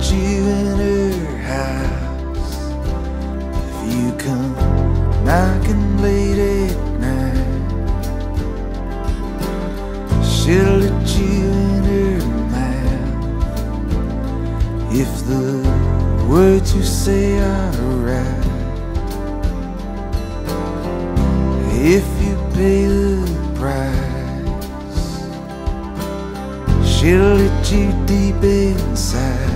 want you in her house. If you come knocking late at night, she'll let you in her mouth. If the words you say are right, if you pay the price. She'll let you deep inside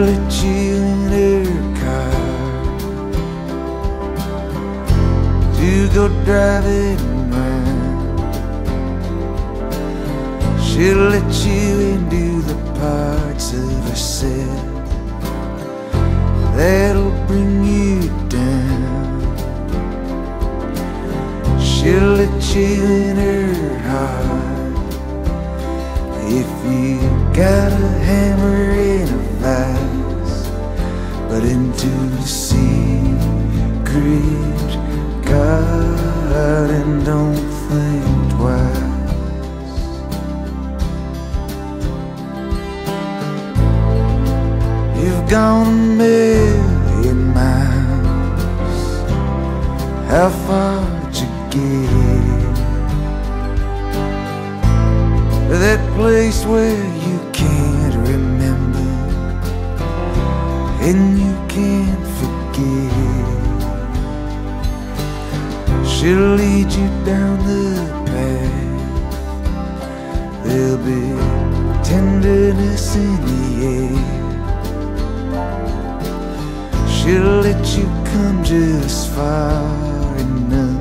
let you in her car to go driving around. She'll let you into the parts of herself that'll bring you in her heart if you got a hammer and a vice, but into the secret garden, don't think twice. You've gone a place where you can't remember and you can't forget. She'll lead you down the path. There'll be tenderness in the air. She'll let you come just far enough